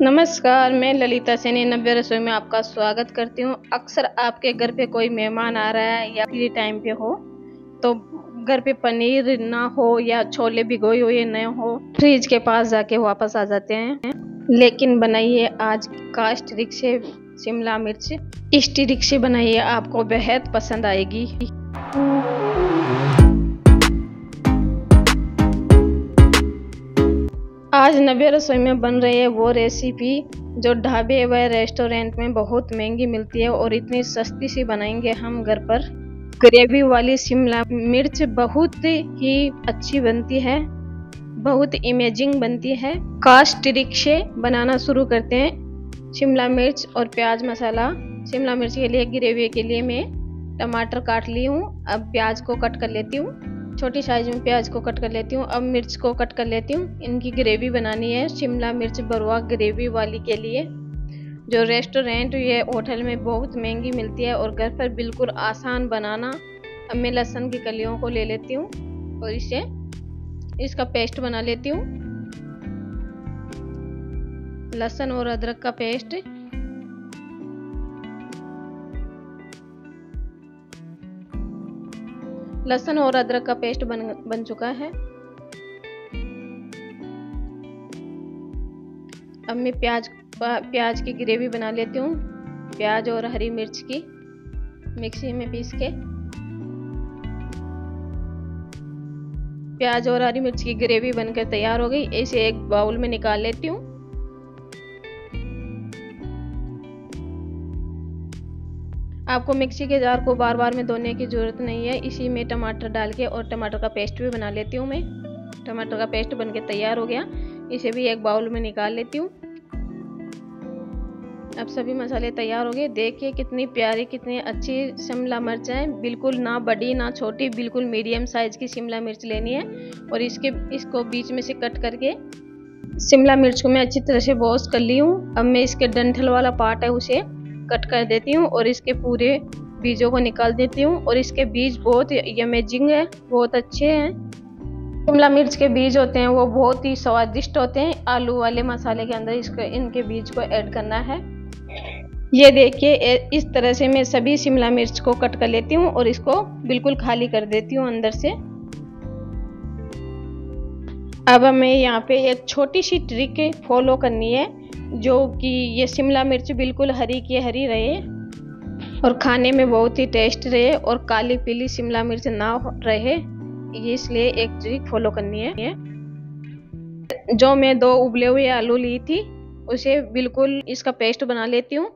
नमस्कार, मैं ललिता सैनी, नब्बे रसोई में आपका स्वागत करती हूँ। अक्सर आपके घर पे कोई मेहमान आ रहा है या फ्री टाइम पे हो तो घर पे पनीर ना हो या छोले भिगोए हुए न हो, फ्रिज के पास जाके वापस आ जाते हैं। लेकिन बनाइए आज कास्ट रिक्शे, शिमला मिर्च। इस रिक्शे बनाइए, आपको बेहद पसंद आएगी। आज नव्य रसोई में बन रही है वो रेसिपी जो ढाबे व रेस्टोरेंट में बहुत महँगी मिलती है और इतनी सस्ती सी बनाएँगे हम घर पर। ग्रेवी वाली शिमला मिर्च बहुत ही अच्छी बनती है, बहुत इमेजिंग बनती है। कास्ट रिक्शे बनाना शुरू करते हैं। शिमला मिर्च और प्याज मसाला। शिमला मिर्च के लिए ग्रेवी के लिए मैं टमाटर काट ली हूँ। अब प्याज को कट कर लेती हूँ। छोटी साइज़ में प्याज को कट कर लेती हूँ। अब मिर्च को कट कर लेती हूँ। इनकी ग्रेवी बनानी है शिमला मिर्च बरुआ ग्रेवी वाली के लिए। जो रेस्टोरेंट ये होटल में बहुत महँगी मिलती है और घर पर बिल्कुल आसान बनाना, अब मैं लहसुन की कलियों को ले लेती हूँ और इसे, इसका पेस्ट बना लेती हूँ। लहसुन और अदरक का पेस्ट लहसुन और अदरक का पेस्ट बन बन चुका है। अब मैं प्याज प्याज की ग्रेवी बना लेती हूँ। प्याज और हरी मिर्च की मिक्सी में पीस के। प्याज और हरी मिर्च की ग्रेवी बनकर तैयार हो गई। इसे एक बाउल में निकाल लेती हूँ। आपको मिक्सी के जार को बार बार में धोने की ज़रूरत नहीं है। इसी में टमाटर डाल के और टमाटर का पेस्ट भी बना लेती हूँ मैं। टमाटर का पेस्ट बन के तैयार हो गया। इसे भी एक बाउल में निकाल लेती हूँ। अब सभी मसाले तैयार हो गए। देखिए कितनी प्यारी, कितनी अच्छी शिमला मिर्च है। बिल्कुल ना बड़ी, ना छोटी, बिल्कुल मीडियम साइज़ की शिमला मिर्च लेनी है। और इसके, इसको बीच में से कट करके शिमला मिर्च को मैं अच्छी तरह से वॉश कर ली हूँ। अब मैं इसके डंठल वाला पार्ट है उसे कट कर देती हूँ और इसके पूरे बीजों को निकाल देती हूँ और इसके बीज बहुत अमेजिंग है, बहुत अच्छे हैं। शिमला मिर्च के बीज होते हैं, वो बहुत ही स्वादिष्ट होते हैं। आलू वाले मसाले के अंदर इसको, इनके बीज को ऐड करना है। ये देखिए इस तरह से मैं सभी शिमला मिर्च को कट कर लेती हूँ और इसको बिल्कुल खाली कर देती हूँ अंदर से। अब हमें यहाँ पे एक छोटी सी ट्रिक फॉलो करनी है। जो कि ये शिमला मिर्च बिल्कुल हरी की हरी रहे और खाने में बहुत ही टेस्ट रहे और काली पीली शिमला मिर्च ना रहे। इसलिए एक ट्रिक फॉलो करनी है। जो मैं दो उबले हुए आलू ली थी, उसे बिल्कुल इसका पेस्ट बना लेती हूँ।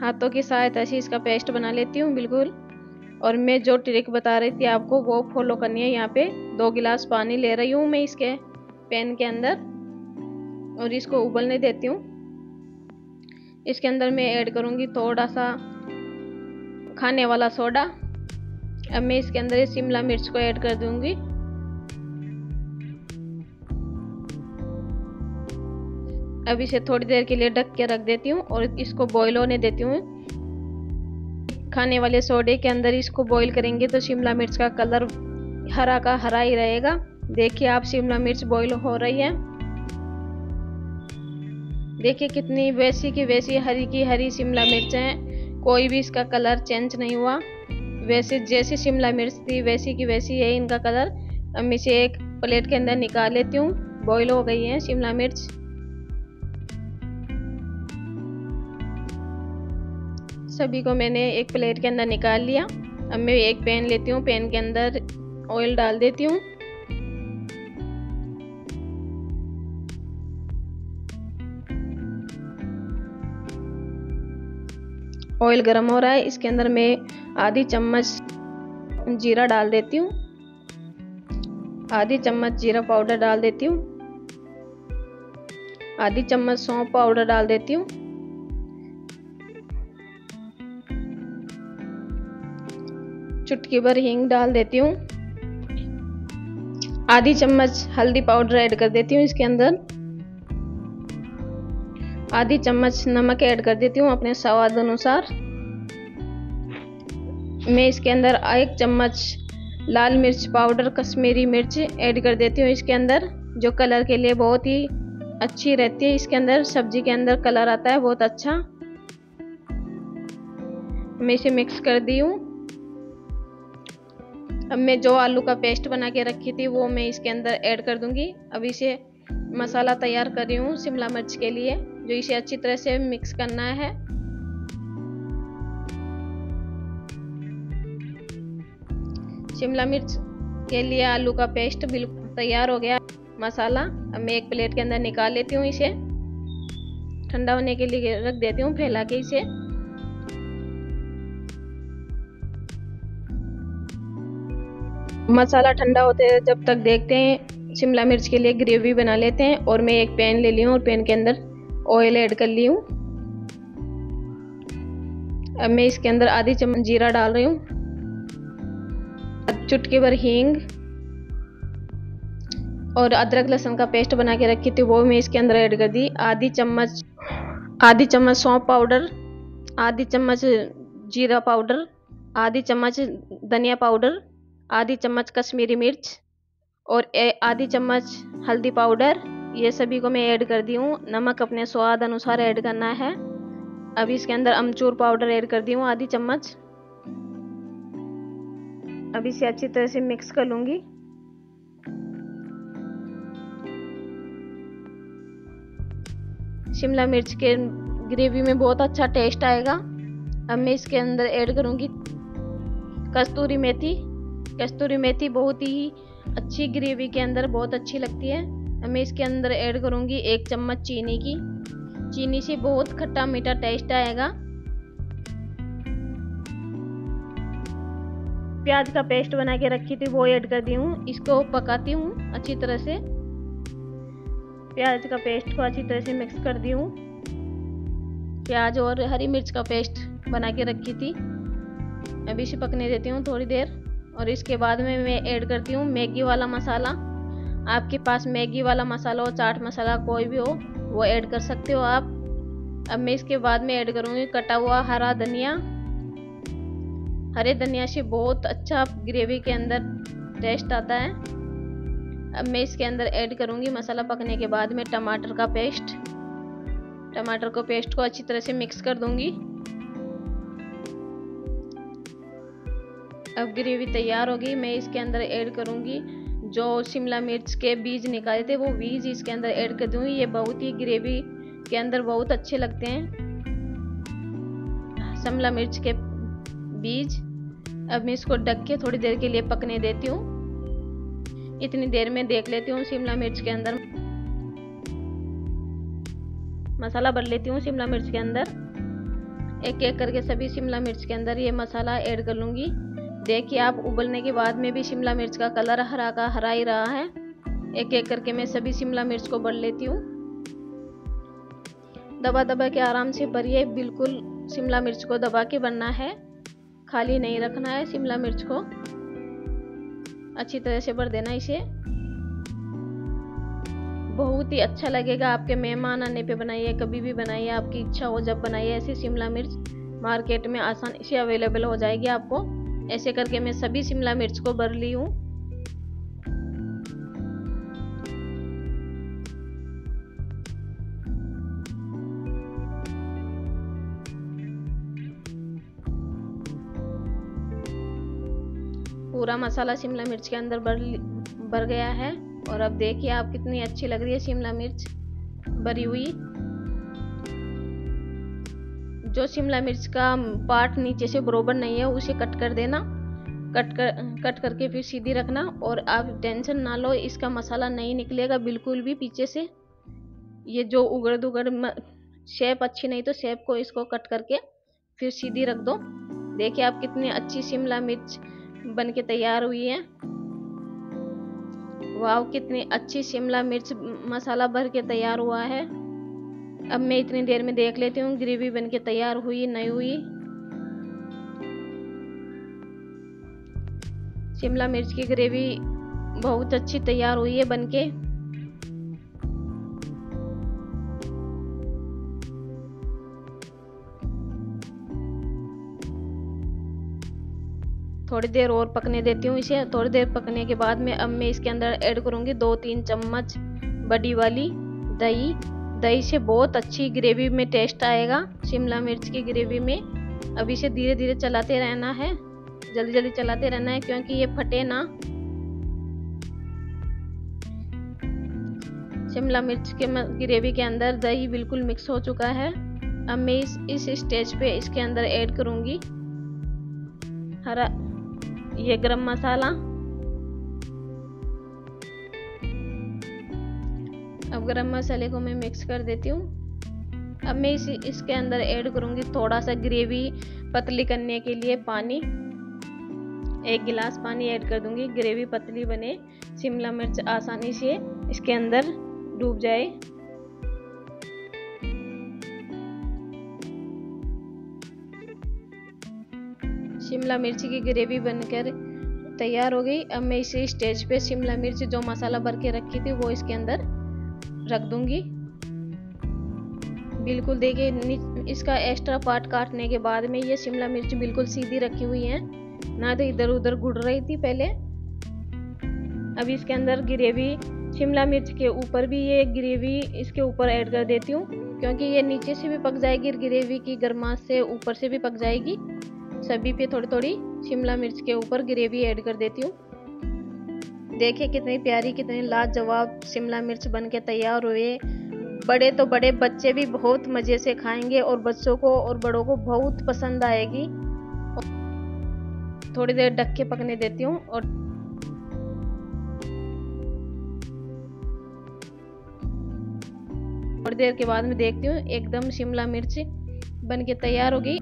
हाथों की सहायता से इसका पेस्ट बना लेती हूँ बिल्कुल। और मैं जो ट्रिक बता रही थी आपको, वो फॉलो करनी है। यहाँ पे दो गिलास पानी ले रही हूँ मैं इसके पैन के अंदर और इसको उबलने देती हूँ। इसके अंदर मैं ऐड करूँगी थोड़ा सा खाने वाला सोडा अब मैं इसके अंदर शिमला मिर्च को ऐड कर दूँगी। अब इसे थोड़ी देर के लिए ढक के रख देती हूँ और इसको बॉईल होने देती हूँ। खाने वाले सोडे के अंदर इसको बॉईल करेंगे तो शिमला मिर्च का कलर हरा का हरा ही रहेगा। देखिए आप, शिमला मिर्च बॉईल हो रही है। देखिए कितनी वैसी की वैसी हरी की हरी शिमला मिर्च है। कोई भी इसका कलर चेंज नहीं हुआ। वैसे जैसी शिमला मिर्च थी, वैसी की वैसी है इनका कलर अब इसे एक प्लेट के अंदर निकाल लेती हूँ। बॉईल हो गई है शिमला मिर्च। सभी को मैंने एक प्लेट के अंदर निकाल लिया। अब मैं एक पैन लेती हूँ, पैन के अंदर ऑयल डाल देती हूँ। ऑयल गर्म हो रहा है, इसके अंदर मैं आधी चम्मच जीरा डाल देती हूँ। आधी चम्मच जीरा पाउडर डाल देती हूँ। आधी चम्मच सौंफ पाउडर डाल देती हूँ। चुटकी भर हींग डाल देती हूँ। आधी चम्मच हल्दी पाउडर ऐड कर देती हूँ इसके अंदर। आधी चम्मच नमक ऐड कर देती हूँ अपने स्वाद अनुसार। मैं इसके अंदर एक चम्मच लाल मिर्च पाउडर, कश्मीरी मिर्च ऐड कर देती हूँ इसके अंदर, जो कलर के लिए बहुत ही अच्छी रहती है। इसके अंदर, सब्ज़ी के अंदर कलर आता है, बहुत अच्छा। मैं इसे मिक्स कर दी हूँ। अब मैं जो आलू का पेस्ट बना के रखी थी, वो मैं इसके अंदर ऐड कर दूँगी। अब इसे मसाला तैयार कर रही हूँ शिमला मिर्च के लिए, जो इसे अच्छी तरह से मिक्स करना है। शिमला मिर्च के लिए आलू का पेस्ट बिल्कुल तैयार हो गया। मसाला, अब मैं एक प्लेट के अंदर निकाल लेती हूँ इसे। ठंडा होने के लिए रख देती हूँ, फैला के इसे। मसाला ठंडा होते हैं, जब तक देखते हैं, शिमला मिर्च के लिए ग्रेवी बना लेते हैं, और मैं एक पैन ले ली हूँ और पैन के अंदर ऑयल ऐड कर ली हूँ। अब मैं इसके अंदर आधी चम्मच जीरा डाल रही हूँ। चुटकी भर हींग और अदरक लहसुन का पेस्ट बना के रखी थी, वो मैं इसके अंदर ऐड कर दी। आधी चम्मच आधी चम्मच सौंप पाउडर, आधी चम्मच जीरा पाउडर, आधी चम्मच धनिया पाउडर आधी चम्मच कश्मीरी मिर्च और आधी चम्मच हल्दी पाउडर। ये सभी को मैं ऐड कर दी हूँ। नमक अपने स्वाद अनुसार ऐड करना है। अब इसके अंदर अमचूर पाउडर ऐड कर दी हूँ, आधी चम्मच। अब इसे अच्छी तरह से मिक्स कर लूँगी। शिमला मिर्च के ग्रेवी में बहुत अच्छा टेस्ट आएगा। अब मैं इसके अंदर ऐड करूँगी कस्तूरी मेथी। कस्तूरी मेथी बहुत ही अच्छी ग्रेवी के अंदर बहुत अच्छी लगती है। मैं इसके अंदर ऐड करूँगी एक चम्मच चीनी की। चीनी से बहुत खट्टा मीठा टेस्ट आएगा। प्याज का पेस्ट बना के रखी थी, वो ऐड कर दी हूँ। इसको पकाती हूँ अच्छी तरह से। प्याज का पेस्ट को अच्छी तरह से मिक्स कर दी हूँ। प्याज और हरी मिर्च का पेस्ट बना के रखी थी। अभी इसे पकने देती हूँ थोड़ी देर। और इसके बाद में मैं ऐड करती हूँ मैगी वाला मसाला। आपके पास मैगी वाला मसाला हो चाट मसाला कोई भी हो, वो ऐड कर सकते हो आप। अब मैं इसके बाद में ऐड करूँगी कटा हुआ हरा धनिया। हरे धनिया से बहुत अच्छा ग्रेवी के अंदर टेस्ट आता है। अब मैं इसके अंदर ऐड करूँगी मसाला पकने के बाद में टमाटर का पेस्ट टमाटर को पेस्ट को अच्छी तरह से मिक्स कर दूँगी। अब ग्रेवी तैयार होगी मैं इसके अंदर ऐड करूँगी जो शिमला मिर्च के बीज निकाले थे, वो बीज इसके अंदर ऐड कर दूँगी। ये बहुत ही ग्रेवी के अंदर बहुत अच्छे लगते हैं। शिमला मिर्च के बीज। अब मैं इसको ढक के थोड़ी देर के लिए पकने देती हूँ। इतनी देर में देख लेती हूँ शिमला मिर्च के अंदर। मसाला भर लेती हूँ शिमला मिर्च के अंदर। एक एक करके सभी शिमला मिर्च के अंदर ये मसाला ऐड कर लूँगी। देखिए आप उबलने के बाद में भी शिमला मिर्च का कलर हरा का हरा ही रहा है। एक एक करके मैं सभी शिमला मिर्च को भर लेती हूँ। दबा दबा के आराम से भरिए, बिल्कुल शिमला मिर्च को दबा के बनना है। खाली नहीं रखना है शिमला मिर्च को। अच्छी तरह से भर देना इसे। बहुत ही अच्छा लगेगा आपके मेहमान आने पे बनाइए, कभी भी बनाइए, आपकी इच्छा हो जब बनाइए ऐसी शिमला मिर्च। मार्केट में आसानी से अवेलेबल हो जाएगी आपको। ऐसे करके मैं सभी शिमला मिर्च को भर ली हूँ। पूरा मसाला शिमला मिर्च के अंदर भर भर गया है। और अब देखिए आप कितनी अच्छी लग रही है शिमला मिर्च। भरी हुई। जो शिमला मिर्च का पार्ट नीचे से बरोबर नहीं है, उसे कट कर देना। कट कर, कट करके फिर सीधी रखना और आप टेंशन ना लो, इसका मसाला नहीं निकलेगा, बिल्कुल भी पीछे से। ये जो उगड़ दुगड़ शेप अच्छी नहीं तो शेप को इसको कट करके फिर सीधी रख दो। देखिए आप कितनी अच्छी शिमला मिर्च बन के तैयार हुई है। वाह कितनी अच्छी शिमला मिर्च मसाला भर के तैयार हुआ है। अब मैं इतनी देर में देख लेती हूँ, ग्रेवी बन के तैयार हुई नहीं हुई। शिमला मिर्च की ग्रेवी बहुत अच्छी तैयार हुई है बनके। थोड़ी देर और पकने देती हूँ इसे। थोड़ी देर पकने के बाद में अब मैं इसके अंदर ऐड करूँगी दो तीन चम्मच बड़ी वाली दही। दही से बहुत अच्छी ग्रेवी में टेस्ट आएगा, शिमला मिर्च की ग्रेवी में। अब इसे धीरे धीरे चलाते रहना है जल्दी जल्दी चलाते रहना है क्योंकि ये फटे ना। शिमला मिर्च के ग्रेवी के अंदर दही बिल्कुल मिक्स हो चुका है। अब मैं इस इस स्टेज पे इसके अंदर ऐड करूँगी। हरा, ये गरम मसाला। अब गरम मसाले को मैं मिक्स कर देती हूँ, अब मैं इस, इसके अंदर ऐड करूँगी थोड़ा सा ग्रेवी पतली करने के लिए पानी। एक गिलास पानी ऐड कर दूँगी ग्रेवी पतली बने, शिमला मिर्च आसानी से इसके अंदर डूब जाए। शिमला मिर्च की ग्रेवी बनकर तैयार हो गई। अब मैं इसी स्टेज पे शिमला मिर्च जो मसाला भर के रखी थी, वो इसके अंदर रख दूँगी। बिल्कुल, देखिए इसका एक्स्ट्रा पार्ट काटने के बाद में ये शिमला मिर्च बिल्कुल सीधी रखी हुई है। ना तो इधर उधर गुड़ रही थी पहले। अब इसके अंदर ग्रेवी शिमला मिर्च के ऊपर भी ये ग्रेवी इसके ऊपर ऐड कर देती हूँ, क्योंकि ये नीचे से भी पक जाएगी ग्रेवी की गर्माश से ऊपर से भी पक जाएगी। सभी पे थोड़ी थोड़ी शिमला मिर्च के ऊपर ग्रेवी ऐड कर देती हूँ। देखिए कितनी प्यारी, कितनी लाजवाब शिमला मिर्च बन के तैयार हुए। बड़े तो बड़े बच्चे भी बहुत मज़े से खाएँगे और बच्चों को और बड़ों को बहुत पसंद आएगी। थोड़ी देर ढक के पकने देती हूँ और थोड़ी देर के बाद में देखती हूँ, एकदम शिमला मिर्च बन के तैयार हो गई।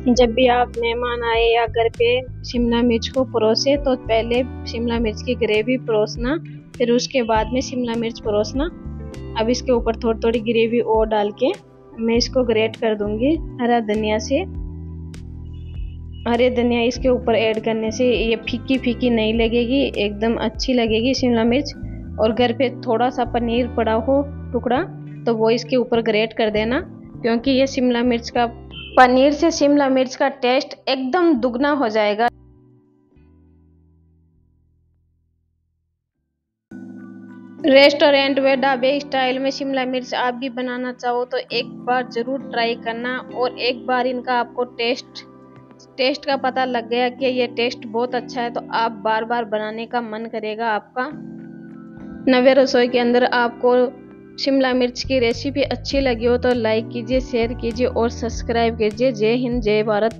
जब भी आप मेहमान आए या घर पे शिमला मिर्च को परोसे तो पहले शिमला मिर्च की ग्रेवी परोसना, फिर उसके बाद में शिमला मिर्च परोसना। अब इसके ऊपर थोड़ी थोड़ी ग्रेवी और डाल के मैं इसको ग्रेट कर दूँगी हरा धनिया से। हरे धनिया इसके ऊपर ऐड करने से ये फीकी फीकी नहीं लगेगी, एकदम अच्छी लगेगी शिमला मिर्च। और घर पे थोड़ा सा पनीर पड़ा हो टुकड़ा तो वो इसके ऊपर ग्रेट कर देना, क्योंकि ये शिमला मिर्च का पनीर से शिमला मिर्च का टेस्ट एकदम दुगना हो जाएगा। रेस्टोरेंट व ढाबे स्टाइल में शिमला मिर्च आप भी बनाना चाहो तो एक बार ज़रूर ट्राई करना और एक बार इनका आपको टेस्ट टेस्ट का पता लग गया कि ये टेस्ट बहुत अच्छा है तो आप बार बार बनाने का मन करेगा आपका। नवे रसोई के अंदर आपको शिमला मिर्च की रेसिपी अच्छी लगी हो तो लाइक कीजिए शेयर कीजिए और सब्सक्राइब कीजिए। जय हिंद, जय भारत